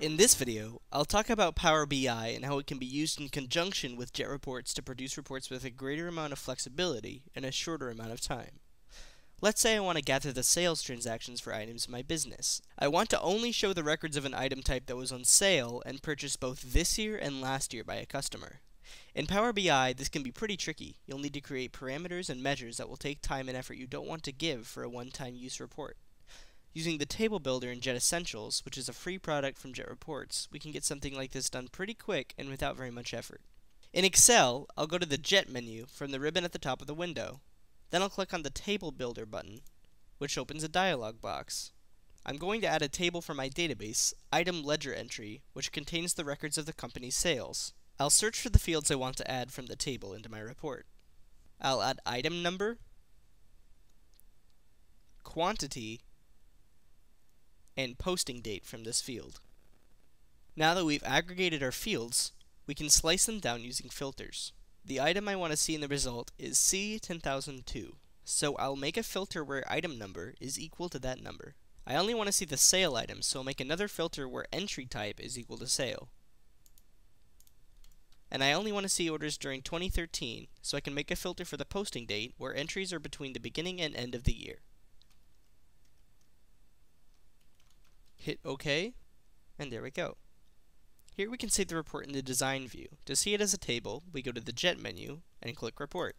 In this video, I'll talk about Power BI and how it can be used in conjunction with Jet Reports to produce reports with a greater amount of flexibility in a shorter amount of time. Let's say I want to gather the sales transactions for items in my business. I want to only show the records of an item type that was on sale and purchased both this year and last year by a customer. In Power BI, this can be pretty tricky. You'll need to create parameters and measures that will take time and effort you don't want to give for a one-time use report. Using the table builder in Jet Essentials, which is a free product from Jet Reports, we can get something like this done pretty quick and without very much effort. In Excel, I'll go to the Jet menu from the ribbon at the top of the window. Then I'll click on the Table Builder button, which opens a dialog box. I'm going to add a table for my database, Item Ledger Entry, which contains the records of the company's sales. I'll search for the fields I want to add from the table into my report. I'll add item number, quantity, and posting date from this field. Now that we've aggregated our fields, we can slice them down using filters. The item I want to see in the result is C10002, so I'll make a filter where item number is equal to that number. I only want to see the sale item, so I'll make another filter where entry type is equal to sale. And I only want to see orders during 2013, so I can make a filter for the posting date where entries are between the beginning and end of the year. Hit OK, and there we go. Here we can save the report in the design view. To see it as a table, we go to the Jet menu and click Report.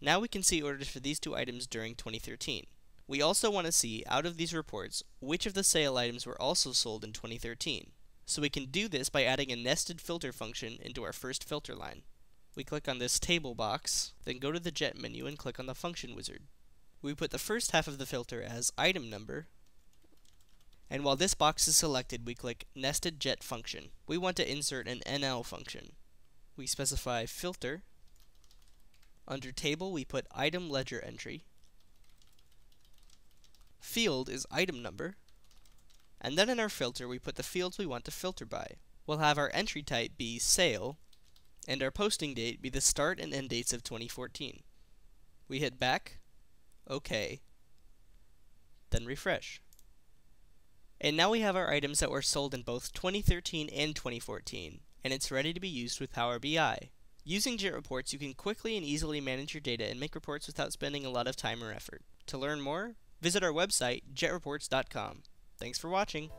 Now we can see orders for these two items during 2013. We also want to see, out of these reports, which of the sale items were also sold in 2013. So we can do this by adding a nested filter function into our first filter line. We click on this table box, then go to the Jet menu and click on the function wizard. We put the first half of the filter as item number, and while this box is selected, we click Nested Jet Function. We want to insert an NL function. We specify Filter. Under Table, we put Item Ledger Entry. Field is item number. And then in our filter, we put the fields we want to filter by. We'll have our entry type be Sale, and our posting date be the start and end dates of 2014. We hit back, OK, then refresh. And now we have our items that were sold in both 2013 and 2014, and it's ready to be used with Power BI. Using Jet Reports, you can quickly and easily manage your data and make reports without spending a lot of time or effort. To learn more, visit our website, jetreports.com. Thanks for watching.